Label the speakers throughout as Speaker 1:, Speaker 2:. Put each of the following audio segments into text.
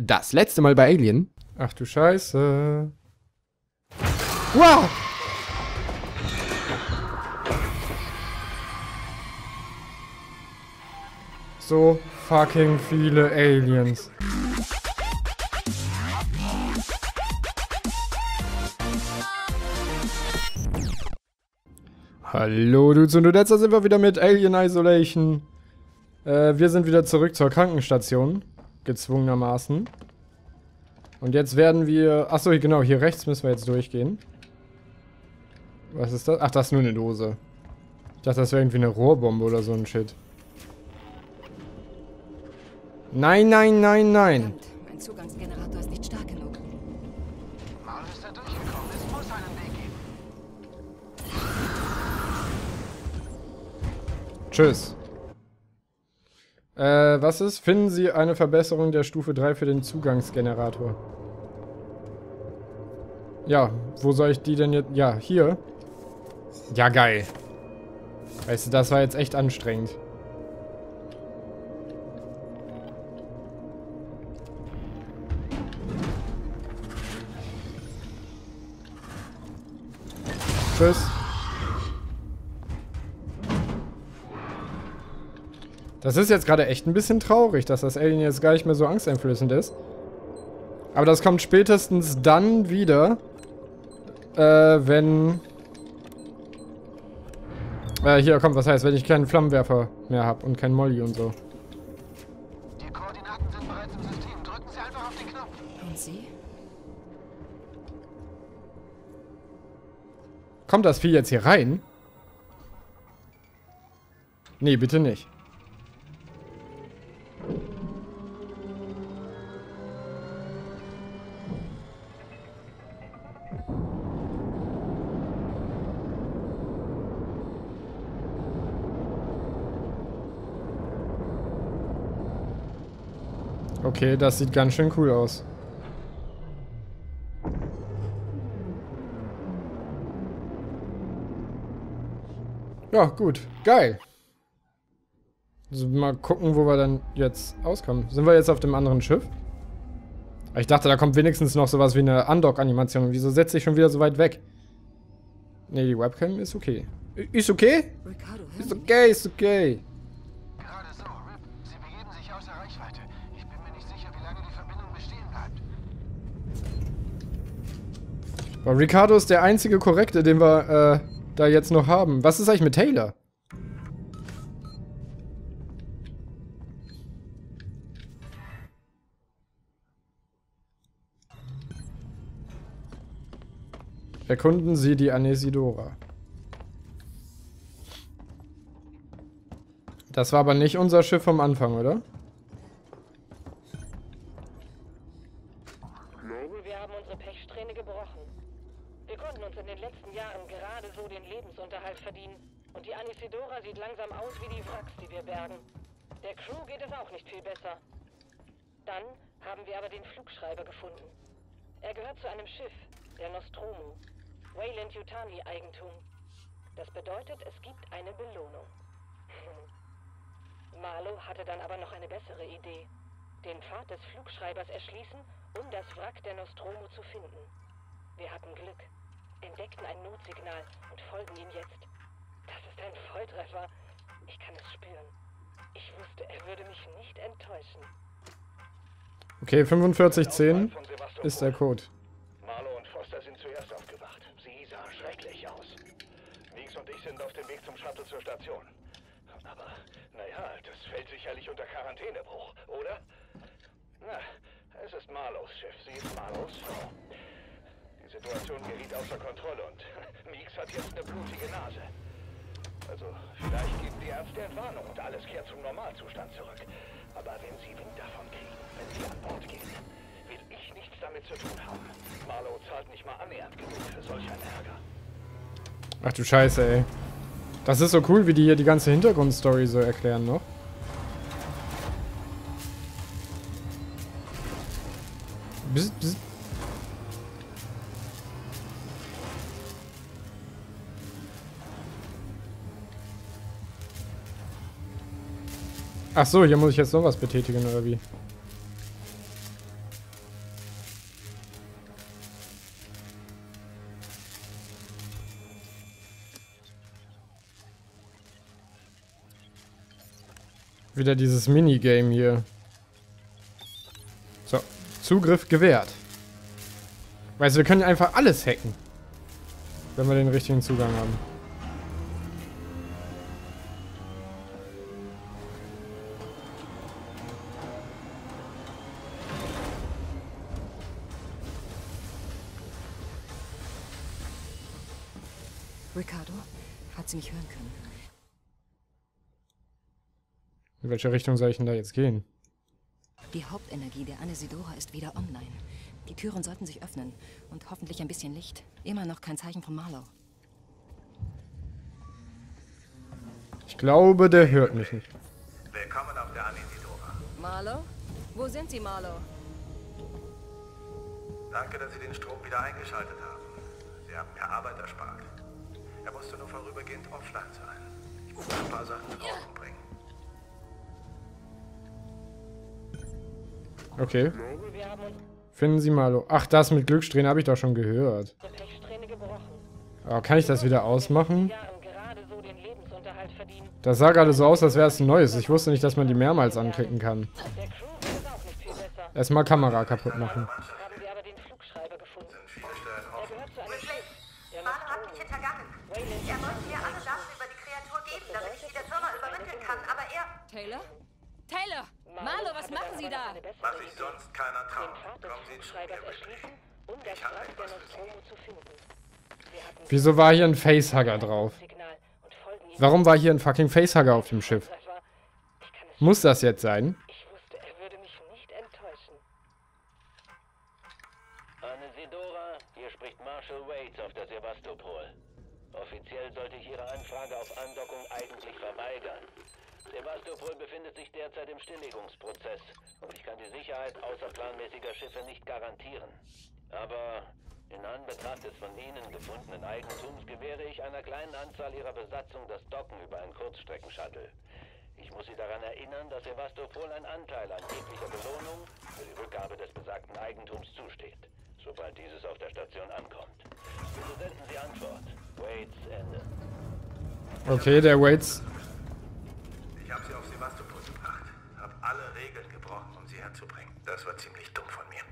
Speaker 1: Das letzte Mal bei Alien.
Speaker 2: Ach du Scheiße. Wow! So fucking viele Aliens. Hallo Dudes und Dudettes, da sind wir wieder mit Alien Isolation. Äh, wir sind wieder zurück zur Krankenstation. Gezwungenermaßen. Und jetzt werden wir... Achso, genau, hier rechts müssen wir jetzt durchgehen. Was ist das? Ach, das ist nur eine Dose. Ich dachte, das wäre irgendwie eine Rohrbombe oder so ein Shit. Nein, nein, nein, nein.
Speaker 3: Verdammt, mein Zugangsgenerator ist nicht stark genug.
Speaker 4: Mal ist er durchgekommen. Es muss einen Weg geben.
Speaker 2: Tschüss. Äh, was ist? Finden Sie eine Verbesserung der Stufe 3 für den Zugangsgenerator. Ja, wo soll ich die denn jetzt... Ja, hier. Ja, geil. Weißt du, das war jetzt echt anstrengend. Tschüss. Das ist jetzt gerade echt ein bisschen traurig, dass das Alien jetzt gar nicht mehr so angsteinflößend ist. Aber das kommt spätestens dann wieder, äh, wenn... Äh, hier kommt, was heißt, wenn ich keinen Flammenwerfer mehr habe und keinen Molly und so.
Speaker 4: Die Koordinaten sind bereits im System. Drücken Sie einfach auf den Knopf.
Speaker 3: Und Sie?
Speaker 2: Kommt das Vieh jetzt hier rein? Nee, bitte nicht. Okay, das sieht ganz schön cool aus. Ja, gut. Geil. Also mal gucken, wo wir dann jetzt auskommen. Sind wir jetzt auf dem anderen Schiff? Ich dachte, da kommt wenigstens noch sowas wie eine Undock-Animation. Wieso setze ich schon wieder so weit weg? Ne, die Webcam ist okay. Ist okay? Ist okay, ist okay. Aber Ricardo ist der einzige Korrekte, den wir äh, da jetzt noch haben. Was ist eigentlich mit Taylor? Erkunden Sie die Anesidora. Das war aber nicht unser Schiff vom Anfang, oder?
Speaker 5: Wir haben unsere Pechsträhne gebrochen. Wir konnten uns in den letzten Jahren gerade so den Lebensunterhalt verdienen. Und die Anisidora sieht langsam aus wie die Wracks, die wir bergen. Der Crew geht es auch nicht viel besser. Dann haben wir aber den Flugschreiber gefunden. Er gehört zu einem Schiff, der Nostromo. Wayland Yutani Eigentum. Das bedeutet, es gibt eine Belohnung. Marlow hatte dann aber noch eine bessere Idee. Den Pfad des Flugschreibers erschließen, um das Wrack der Nostromo zu finden. Wir hatten Glück, entdeckten ein Notsignal und folgen ihm jetzt. Das ist ein Volltreffer. Ich kann es spüren. Ich wusste, er würde mich nicht enttäuschen.
Speaker 2: Okay, 4510 ist der Code.
Speaker 6: Marlow und Foster sind zuerst aufgewacht. Sie sah schrecklich aus. Meeks und ich sind auf dem Weg zum Shuttle zur Station. Aber, naja, das fällt sicherlich unter Quarantänebruch, oder? Na, es ist Marlows Schiff. Sie ist Marlows Frau. Die Situation geriet außer Kontrolle und Meeks hat jetzt eine blutige Nase. Also, vielleicht geben die Ärzte Entwarnung und alles kehrt zum Normalzustand zurück. Aber wenn sie Wind davon kriegen, wenn sie an Bord gehen, will ich nichts damit zu tun haben. Marlow zahlt nicht mal annähernd genug für solch einen Ärger.
Speaker 2: Ach du Scheiße, ey. Das ist so cool, wie die hier die ganze Hintergrundstory so erklären noch. Ach so, hier muss ich jetzt sowas betätigen, oder wie? Wieder dieses Minigame hier. So, Zugriff gewährt. Weißt du, wir können einfach alles hacken. Wenn wir den richtigen Zugang haben.
Speaker 3: Sie mich hören können?
Speaker 2: In welche Richtung soll ich denn da jetzt gehen?
Speaker 3: Die Hauptenergie der Anesidora ist wieder online. Die Türen sollten sich öffnen. Und hoffentlich ein bisschen Licht. Immer noch kein Zeichen von Marlow.
Speaker 2: Ich glaube, der hört mich nicht.
Speaker 7: Willkommen auf der Anisidora.
Speaker 3: Marlow? Wo sind Sie, Marlow?
Speaker 7: Danke, dass Sie den Strom wieder eingeschaltet haben. Sie haben mir Arbeit erspart. Er musste nur vorübergehend offline sein. Ich muss ein paar Sachen in Ordnung bringen.
Speaker 2: Okay. Finden Sie mal. Ach, das mit Glückssträhnen habe ich doch schon gehört. Aber kann ich das wieder ausmachen? Das sah gerade so aus, als wäre es ein neues. Ich wusste nicht, dass man die mehrmals anklicken kann. Erstmal Kamera kaputt machen.
Speaker 1: Marlo hat mich hintergangen. Er wollte mir alle Daten über die Kreatur geben, damit ich sie der Firma übermitteln kann, aber er...
Speaker 3: Taylor? Taylor! Marlow, was machen Sie da?
Speaker 7: Was sich sonst keiner
Speaker 5: des
Speaker 7: Kommen Sie zu mir,
Speaker 5: das
Speaker 7: Ich habe etwas für Sie.
Speaker 5: Nostromo zu finden. Wir hatten
Speaker 2: Wieso war hier ein Facehugger drauf? Warum war hier ein fucking Facehugger auf dem Schiff?
Speaker 5: Ich
Speaker 2: Muss das jetzt sein?
Speaker 5: Ich wusste, er würde mich nicht enttäuschen.
Speaker 8: Anesidora, hier spricht Marshal Waits Sevastopol. Offiziell sollte ich Ihre Anfrage auf Andockung eigentlich verweigern. Sevastopol befindet sich derzeit im Stilllegungsprozess und ich kann die Sicherheit außerplanmäßiger Schiffe nicht garantieren. Aber in Anbetracht des von Ihnen gefundenen Eigentums gewähre ich einer kleinen Anzahl Ihrer Besatzung das Docken über einen Kurzstreckenshuttle. Ich muss Sie daran erinnern, dass Sevastopol ein Anteil an jeglicher Belohnung für die Rückgabe des besagten Eigentums zusteht, sobald dieses auf der Station ankommt. Bitte senden Sie Antwort. Waits Ende.
Speaker 2: Okay, der Waits.
Speaker 7: Ich habe sie auf Sevastopol gebracht. Habe alle Regeln gebrochen, um sie herzubringen. Das war ziemlich dumm von mir.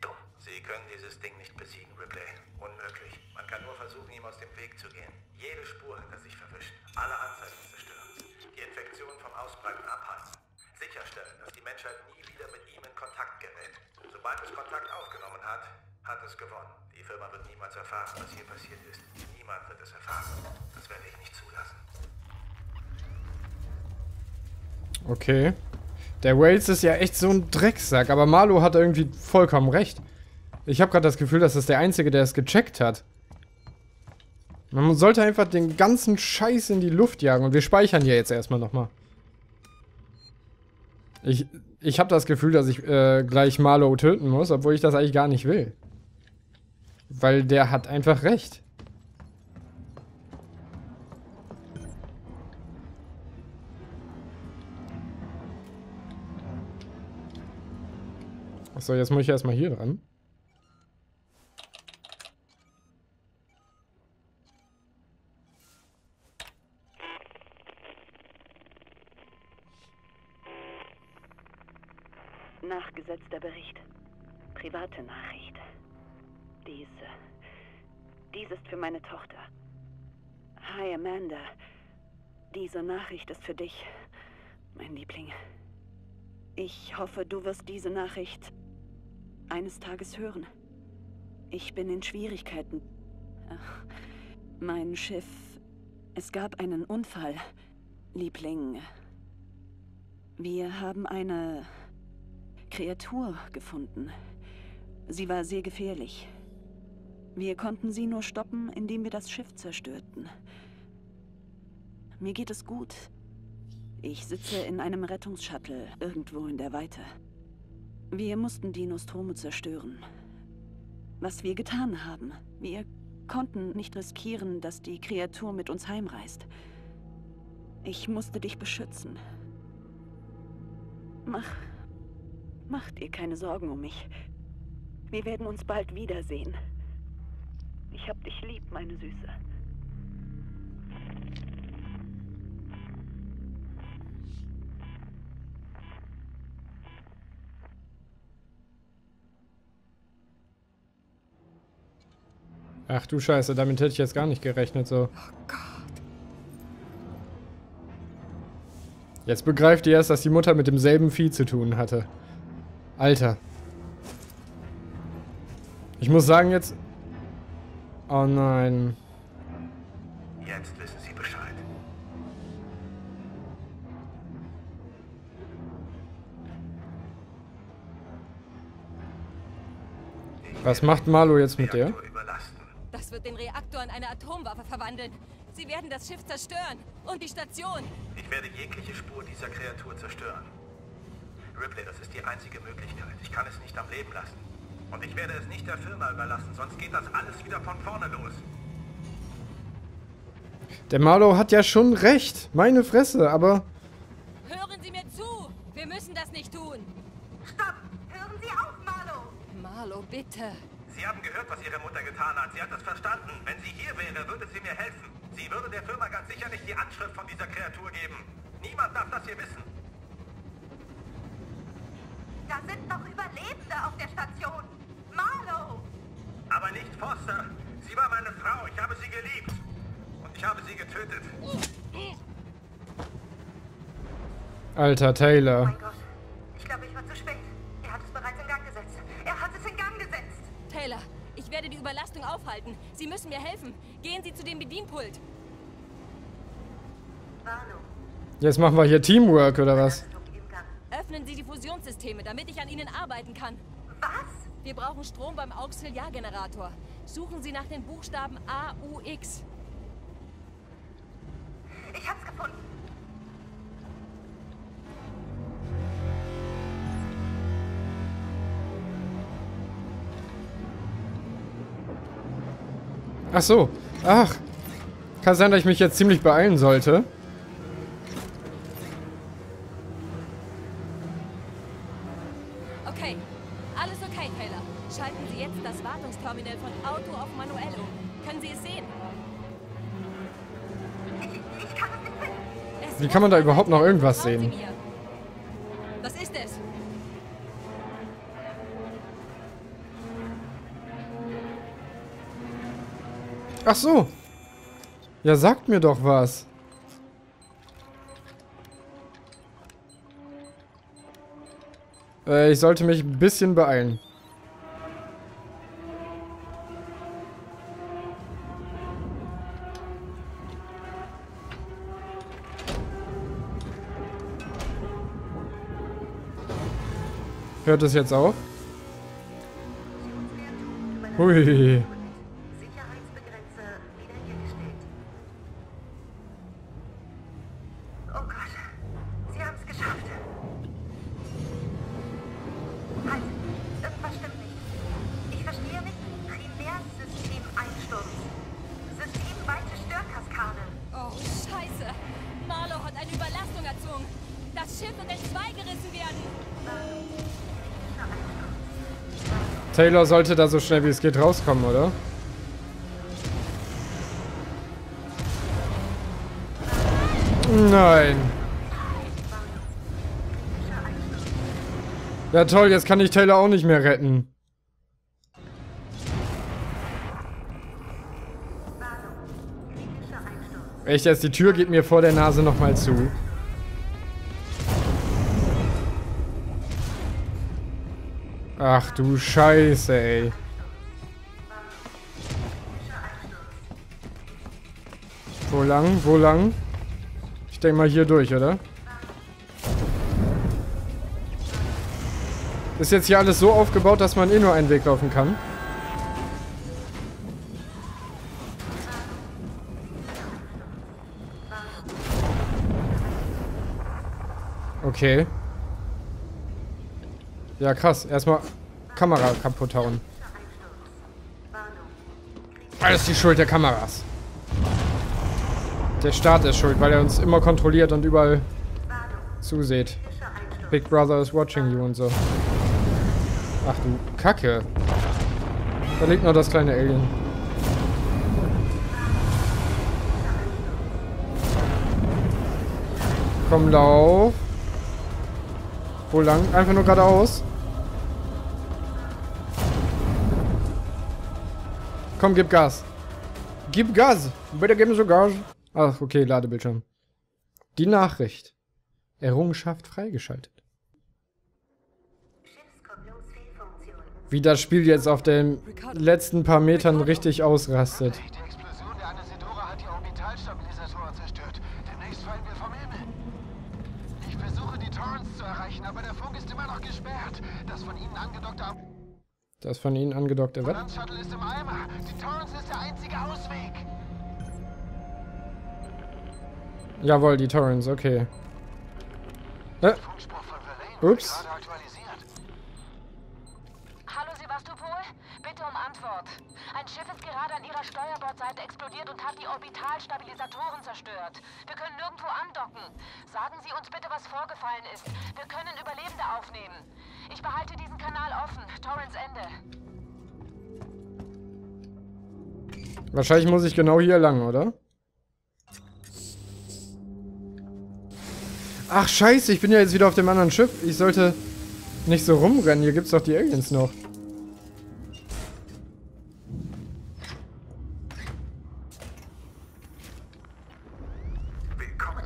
Speaker 7: Dumm. Sie können dieses Ding nicht besiegen, Ripley. Unmöglich. Man kann nur versuchen, ihm aus dem Weg zu gehen. Jede Spur hat er sich verwischt. Alle Anzeichen zerstören. Die Infektion vom Ausbreiten abhalten. Sicherstellen, dass die Menschheit nie wieder mit ihm in Kontakt gerät. Sobald es Kontakt aufgenommen hat, hat es gewonnen. Die Firma wird niemals erfahren, was hier passiert ist. Niemand wird es erfahren. Das werde ich nicht zulassen.
Speaker 2: Okay. Der Waits ist ja echt so ein Drecksack, aber Marlo hat irgendwie vollkommen recht. Ich habe gerade das Gefühl, dass das der Einzige, der es gecheckt hat. Man sollte einfach den ganzen Scheiß in die Luft jagen und wir speichern hier jetzt erstmal nochmal. Ich, ich habe das Gefühl, dass ich äh, gleich Marlo töten muss, obwohl ich das eigentlich gar nicht will. Weil der hat einfach recht. Achso, jetzt muss ich erstmal hier dran.
Speaker 1: Nachgesetzter Bericht. Private Nachricht. Diese. Dies ist für meine Tochter. Hi, Amanda. Diese Nachricht ist für dich, mein Liebling. Ich hoffe, du wirst diese Nachricht eines Tages hören. Ich bin in Schwierigkeiten. Ach, mein Schiff. Es gab einen Unfall, Liebling. Wir haben eine Kreatur gefunden. Sie war sehr gefährlich. Wir konnten sie nur stoppen, indem wir das Schiff zerstörten. Mir geht es gut. Ich sitze in einem Rettungsshuttle irgendwo in der Weite. Wir mussten die Nostromo zerstören. Was wir getan haben. Wir konnten nicht riskieren, dass die Kreatur mit uns heimreist. Ich musste dich beschützen. Mach. Macht ihr keine Sorgen um mich. Wir werden uns bald wiedersehen. Ich hab dich lieb, meine Süße.
Speaker 2: Ach du Scheiße, damit hätte ich jetzt gar nicht gerechnet so.
Speaker 3: Oh
Speaker 2: jetzt begreift ihr erst, dass die Mutter mit demselben Vieh zu tun hatte. Alter. Ich muss sagen jetzt... Oh nein.
Speaker 7: Jetzt wissen Sie Bescheid.
Speaker 2: Was macht Marlo jetzt mit der?
Speaker 3: Das wird den Reaktor in eine Atomwaffe verwandeln. Sie werden das Schiff zerstören. Und die Station.
Speaker 7: Ich werde jegliche Spur dieser Kreatur zerstören. Ripley, das ist die einzige Möglichkeit. Ich kann es nicht am Leben lassen. Und ich werde es nicht der Firma überlassen, sonst geht das alles wieder von vorne los.
Speaker 2: Der Marlo hat ja schon recht. Meine Fresse, aber...
Speaker 3: Hören Sie mir zu. Wir müssen das nicht tun.
Speaker 9: Stopp! Hören Sie auf, Marlo!
Speaker 3: Marlo, bitte.
Speaker 7: Sie haben gehört, was Ihre Mutter getan hat. Sie hat es verstanden. Wenn sie hier wäre, würde sie mir helfen. Sie würde der Firma ganz sicher nicht die Anschrift von dieser Kreatur geben. Niemand darf das hier wissen.
Speaker 9: Da sind noch Überlebende auf der Station! Marlo!
Speaker 7: Aber nicht Foster. Sie war meine Frau. Ich habe sie geliebt. Und ich habe sie getötet.
Speaker 2: Alter, Taylor.
Speaker 9: Mein Gott. Ich glaube, ich war zu spät. Er hat es bereits in Gang gesetzt. Er hat es in Gang gesetzt.
Speaker 3: Taylor, ich werde die Überlastung aufhalten. Sie müssen mir helfen. Gehen Sie zu dem Bedienpult.
Speaker 9: Marlo.
Speaker 2: Jetzt machen wir hier Teamwork, oder was?
Speaker 3: Öffnen Sie die Fusionssysteme, damit ich an ihnen arbeiten kann.
Speaker 9: Was?
Speaker 3: Wir brauchen Strom beim Auxiliargenerator. Suchen Sie nach den Buchstaben AUX.
Speaker 9: Ich hab's gefunden.
Speaker 2: Ach so. Ach. Kann sein, dass ich mich jetzt ziemlich beeilen sollte.
Speaker 3: Okay, alles okay, Taylor. Schalten Sie jetzt das Wartungsterminal von Auto auf manuell um. Können Sie es sehen?
Speaker 2: Wie kann man da überhaupt noch irgendwas sehen?
Speaker 3: Was ist es?
Speaker 2: Ach so. Ja, sagt mir doch was. Äh, ich sollte mich ein bisschen beeilen. Hört es jetzt auf? Hui. Taylor sollte da so schnell wie es geht rauskommen, oder? Nein. Ja toll, jetzt kann ich Taylor auch nicht mehr retten. Echt jetzt, die Tür geht mir vor der Nase nochmal zu. Ach du Scheiße, ey. Wo lang? Wo lang? Ich denke mal hier durch, oder? Ist jetzt hier alles so aufgebaut, dass man eh nur einen Weg laufen kann? Okay. Ja, krass. Erstmal Kamera kaputt hauen. Alles die Schuld der Kameras. Der Staat ist schuld, weil er uns immer kontrolliert und überall zuseht. Big Brother is watching you und so. Ach du Kacke. Da liegt noch das kleine Alien. Komm, lauf. Wo lang? Einfach nur geradeaus. Komm, gib Gas. Gib Gas. Bitte geben Sie Gas. Ach, okay, Ladebildschirm. Die Nachricht. Errungenschaft freigeschaltet. Wie das Spiel jetzt auf den letzten paar Metern richtig ausrastet.
Speaker 6: Die Explosion der Anesidora hat die Orbitalstabilisatoren zerstört. Demnächst fallen wir vom Himmel. Ich versuche, die Torrents zu Funk ist immer noch gesperrt. Das von Ihnen angedockte
Speaker 2: Das von Ihnen angedockte was?
Speaker 6: Ambulanz-Shuttle ist im Eimer. Die Torrents ist der einzige Ausweg.
Speaker 2: Jawohl, die Torrents, okay. Äh, Ups.
Speaker 6: wurde gerade aktualisiert.
Speaker 3: Hallo Sebastopol, bitte um Antwort. Ein Schiff ist gerade an Ihrer Steuerbordseite explodiert und hat die Orbitalstabilisatoren zerstört. Wir können nirgendwo andocken. Sagen Sie uns bitte, was vorgefallen ist. Wir können Überlebende aufnehmen. Ich behalte diesen Kanal offen. Torrens Ende.
Speaker 2: wahrscheinlich muss ich genau hier lang, oder? Ach, scheiße, ich bin ja jetzt wieder auf dem anderen Schiff. Ich sollte nicht so rumrennen. Hier gibt's doch die Aliens noch.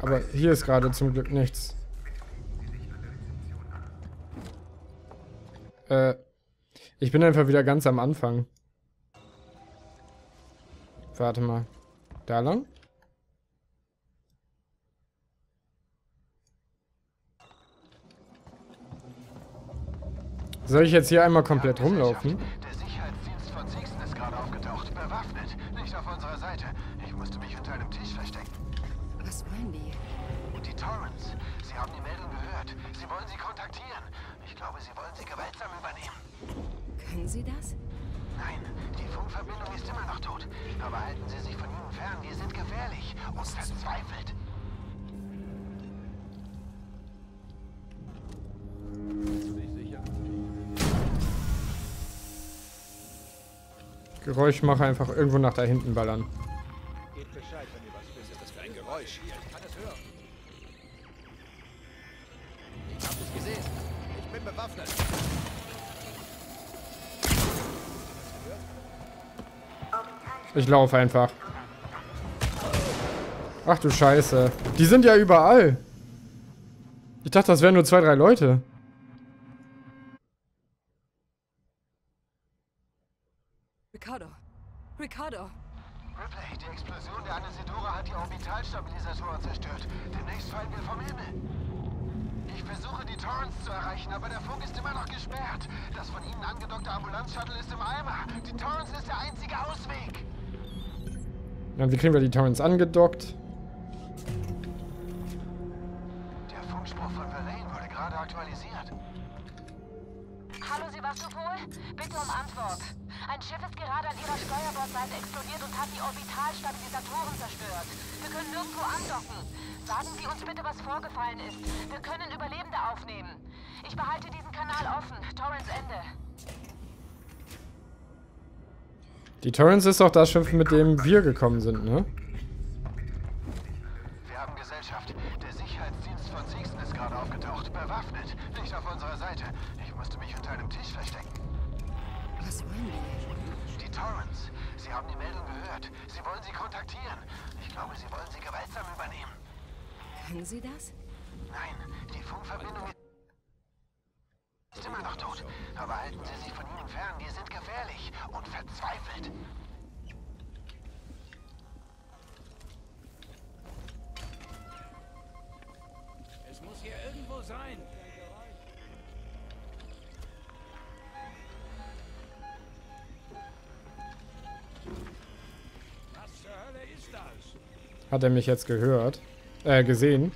Speaker 2: Aber hier ist gerade zum Glück nichts. Äh, ich bin einfach wieder ganz am Anfang. Warte mal. Da lang? Soll ich jetzt hier einmal komplett rumlaufen?
Speaker 6: Der Sicherheitsdienst von Sixten ist gerade aufgetaucht. Bewaffnet. Nicht auf unserer Seite. Ich musste mich unter einem Tisch verstecken.
Speaker 10: Was wollen die?
Speaker 6: Die Torrents. Sie haben die Meldung gehört. Sie wollen sie kontaktieren. Ich glaube, sie wollen sie gewaltsam übernehmen.
Speaker 10: Können sie das?
Speaker 6: Nein, die Funkverbindung ist immer noch tot. Aber halten Sie sich von ihnen fern. Die sind gefährlich und verzweifelt.
Speaker 2: Geräusch mache einfach irgendwo nach da hinten ballern.
Speaker 9: Geräusch hier? Ich kann es hören. Ich hab dich gesehen. Ich bin bewaffnet.
Speaker 2: Ich laufe einfach. Ach du Scheiße. Die sind ja überall. Ich dachte, das wären nur zwei, drei Leute.
Speaker 10: Ricardo. Ricardo.
Speaker 6: Ripley, die Explosion der Anesidora hat die Orbitalstabilisatoren zerstört. Demnächst fallen wir vom Himmel. Ich versuche, die Torrents zu erreichen, aber der Funk ist immer noch gesperrt. Das von Ihnen angedockte Ambulanz-Shuttle ist im Eimer. Die Torrents ist der einzige Ausweg.
Speaker 2: Ja, wie kriegen wir die Torrents angedockt?
Speaker 6: Der Funkspruch von Verlaine wurde gerade aktualisiert.
Speaker 3: Hallo Sebastopol, bitte um Antwort. Ein Schiff ist gerade an Ihrer Steuerbordseite explodiert und hat die Orbitalstabilisatoren zerstört. Wir können nirgendwo andocken. Sagen Sie uns bitte, was vorgefallen ist. Wir können Überlebende aufnehmen. Ich behalte diesen Kanal offen. Torrens Ende.
Speaker 2: Die Torrents ist doch das Schiff, mit dem wir gekommen sind, ne?
Speaker 6: Wir haben Gesellschaft. Der Sicherheitsdienst von Sixten ist gerade aufgetaucht. Bewaffnet. Nicht auf unserer Seite. Ich musste mich unter einem Tisch verstecken.
Speaker 10: Was wollen die?
Speaker 6: Die Torrents. Sie haben die Meldung gehört. Sie wollen sie kontaktieren. Ich glaube, sie wollen sie gewaltsam übernehmen.
Speaker 10: Können sie das?
Speaker 6: Nein, die Funkverbindung ist immer noch tot. Aber halten Sie sich von ihnen fern. Die sind gefährlich und verzweifelt.
Speaker 9: Es muss hier irgendwo sein. Was zur Hölle ist das?
Speaker 2: Hat er mich jetzt gehört? Äh, gesehen?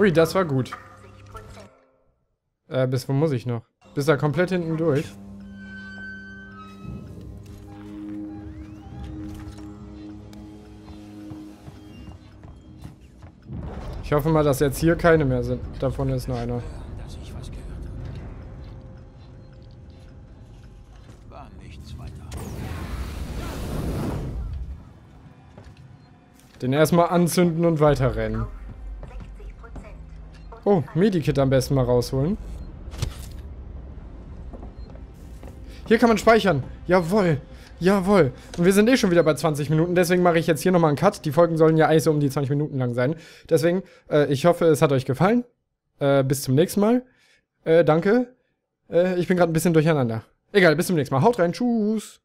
Speaker 2: Ui, das war gut.
Speaker 11: 80%.
Speaker 2: Äh, bis wo muss ich noch? Bis da komplett hinten durch. Ich hoffe mal, dass jetzt hier keine mehr sind. Davon ist nur einer. Den erstmal anzünden und weiterrennen.
Speaker 9: 60 Prozent.
Speaker 2: Oh, Medikit am besten mal rausholen. Hier kann man speichern. Jawohl. Jawohl. Und wir sind eh schon wieder bei 20 Minuten, deswegen mache ich jetzt hier nochmal einen Cut. Die Folgen sollen ja eigentlich so um die 20 Minuten lang sein. Deswegen, äh, ich hoffe, es hat euch gefallen. Äh, bis zum nächsten Mal. Äh, danke. Äh, ich bin gerade ein bisschen durcheinander. Egal, bis zum nächsten Mal. Haut rein. Tschüss.